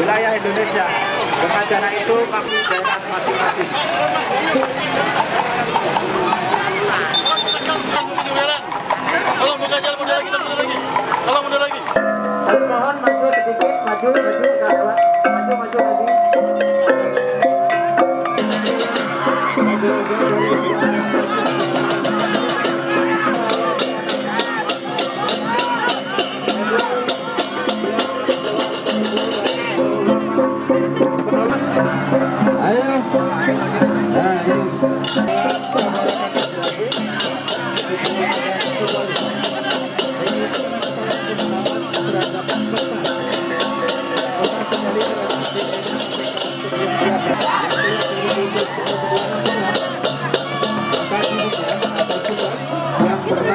wilayah Indonesia. Dengan itu kami daerah masing-masing. Nah, ini.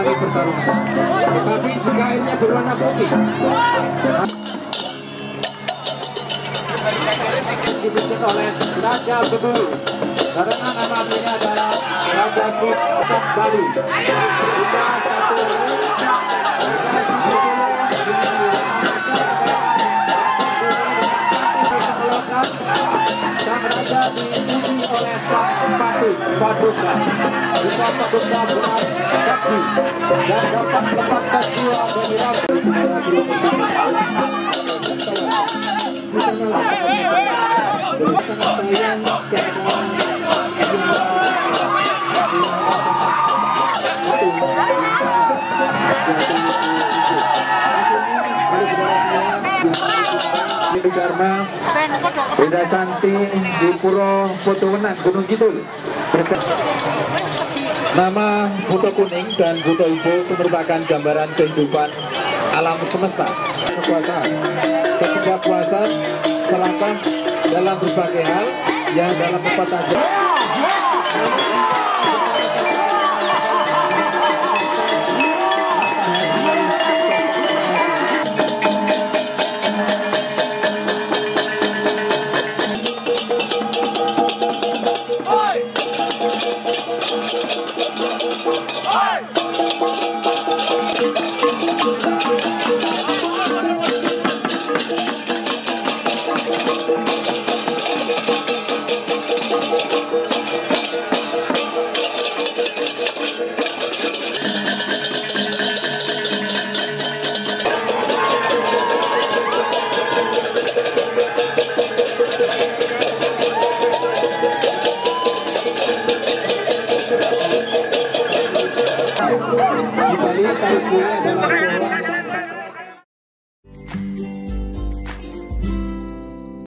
yang pertarungan. Tetapi jika airnya berwarna putih, dipimpin oleh Raja Bedulu karena nama adalah Raja Sultan Bali kita satu Raja dipuji oleh Sang Empati Paduka Jika Paduka beras sakti Dan dapat melepaskan jiwa dari Dharma Beda Santi di Foto Wenang Gunung Kidul. Nama foto kuning dan foto hijau itu merupakan gambaran kehidupan alam semesta. Kekuasaan ketika puasa selatan dalam berbagai hal yang dalam empat aja di Bali tarik adalah